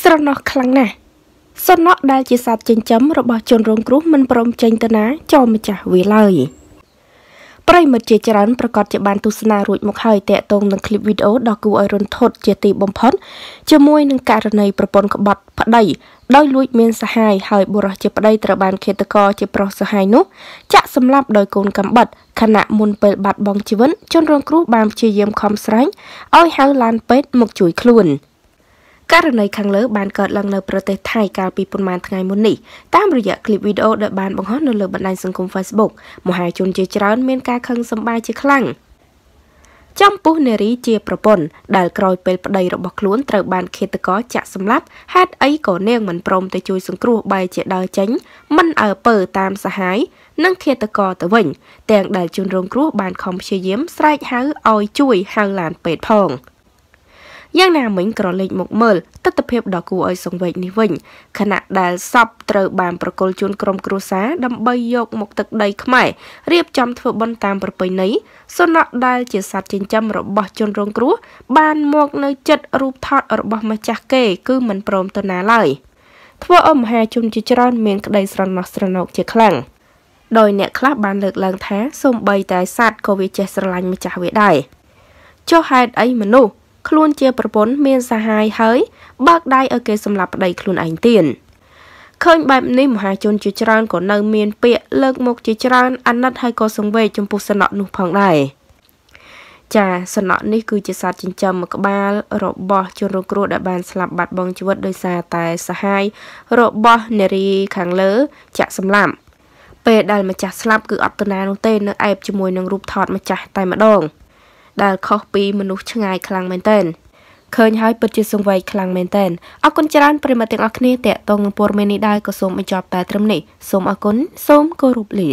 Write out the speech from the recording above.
ស្រណោះខ្លាំងណាស់សំណក់ដែលជាសត្វចិញ្ចឹមរបស់ជនរងគ្រោះមិនព្រមចេញទៅណាចោលម្ចាស់វាឡើយប្រិមិត្តជាច្រើនប្រកាសជាបានទស្សនារួចមកហើយតាក់ទងនឹងคลิปវីដេអូដ៏គួរឲ្យរន្ធត់ជាទីបំផុតជាមួយនឹងករណីប្រពន្ធក្បត់ប្តីដោយលួចមានសហាយហើយបុរសជាប្តីត្រូវបានឃាតករជាប្រុសសហាយនោះចាក់សម្លាប់ដោយកូនកំបិតខណៈមុនពេលបាត់បង់ជីវិតជនរងគ្រោះបានព្យាយាមខំស្រែងឲ្យហៅឡានពេទ្យមកជួយខ្លួន។ ករណីខាងលើបានកើតឡើងនៅប្រទេសថៃកាលពីប៉ុន្មានថ្ងៃមុននេះតាមរយៈឃ្លីបវីដេអូដែលបានបង្ហោះនៅលើបណ្ដាញសង្គម Facebook មហាជនជាច្រើនមានការខឹងសម្បារជាខ្លាំងចំពោះនារីជាប្រពន្ធដែលក្រោយពេលប្តីរបស់ខ្លួនត្រូវបានឃាតករចាក់សម្លាប់ហេតុអីក៏នាងមិនព្រមទៅជួយសង្គ្រោះបែរជាដើរចេញមិនអើពើតាមសហាយនិងឃាតករទៅវិញ ទាំងដែលជនរងគ្រោះបានខំព្យាយាមស្រែកហៅឲ្យជួយហៅឡានពេទ្យផង។ យ៉ាងណាមិញក្រឡេកមកមើលទស្សនភាពដ៏គួរឲ្យសង្វេគនេះវិញខណៈដែលសពត្រូវបានប្រគល់ជូនក្រុមគ្រួសារដើម្បីយកមកទឹកដីខ្មែររៀបចំធ្វើបុណ្យតាមប្រពៃណីសុនៈដែលជាសត្វចិញ្ចឹមរបស់ជនរងគ្រោះបានមកនៅចិត្តរូបថតរបស់ម្ចាស់គេ គឺមិនព្រមទៅណាឡើយធ្វើឲ្យមហាជនជាច្រើនមានក្តីស្រណោះស្រណោកជាខ្លាំងដោយអ្នកខ្លះបានលើកឡើងថាសូម្បីតែសត្វក៏វាចេះស្រឡាញ់ម្ចាស់វាដែរចុះហេតុអីមនុស្ស ខ្លួនជាប្រពន្ធមានសហាយហើយបើកដៃឲ្យគេសម្លាប់ប្តីខ្លួនឯងទៀតឃើញបែបនេះមហាជនជាច្រើនក៏នៅមានពាក្យលើកមុខជាច្រើនអាណិតហើយក៏សង្វេគចំពោះសំណក់នោះផងដែរចាសំណក់នេះគឺជាសត្វចិញ្ចឹមមួយក្បាល របស់ជនរងគ្រោះដែលបានស្លាប់បាត់បង់ជីវិតដោយសារតែសហាយរបស់នារីខាងលើចាក់សម្លាប់ពេលដែលម្ចាស់ស្លាប់គឺអត់ទៅណានោះទេនៅអែបជាមួយនឹងរូបថតម្ចាស់តែម្ដង ដែលខុសពីមនុស្សឆ្ងាយខ្លាំងមែនទែនឃើញហើយពិតជាសង្វេគខ្លាំងមែនទែនអរគុណច្រើនប្រិមត្តទាំងអស់គ្នាតេតងនឹងព័ត៌មាននេះដែរក៏សូមបញ្ចប់តែត្រឹមនេះសូមអរគុណសូមគោរពលា